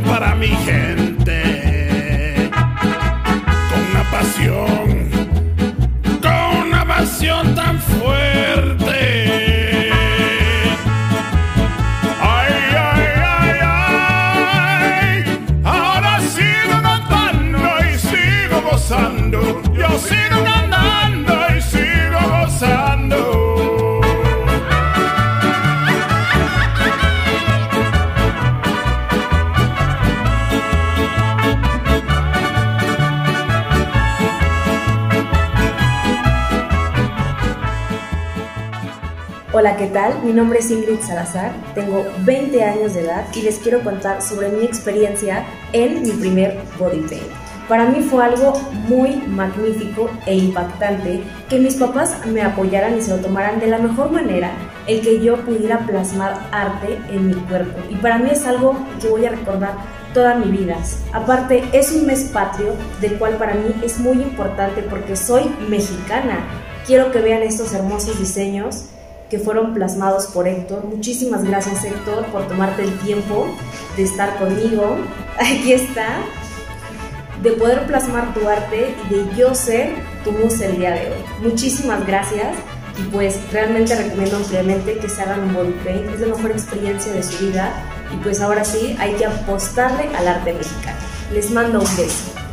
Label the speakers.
Speaker 1: para mi gente.
Speaker 2: Hola, ¿qué tal? Mi nombre es Ingrid Salazar, tengo 20 años de edad y les quiero contar sobre mi experiencia en mi primer body paint. Para mí fue algo muy magnífico e impactante que mis papás me apoyaran y se lo tomaran de la mejor manera, el que yo pudiera plasmar arte en mi cuerpo. Y para mí es algo que voy a recordar toda mi vida. Aparte, es un mes patrio, del cual para mí es muy importante porque soy mexicana. Quiero que vean estos hermosos diseños que fueron plasmados por Héctor. Muchísimas gracias Héctor por tomarte el tiempo de estar conmigo. Aquí está. De poder plasmar tu arte y de yo ser tu musa el día de hoy. Muchísimas gracias y pues realmente recomiendo ampliamente que se hagan un body paint. Es la mejor experiencia de su vida y pues ahora sí hay que apostarle al arte mexicano. Les mando un beso.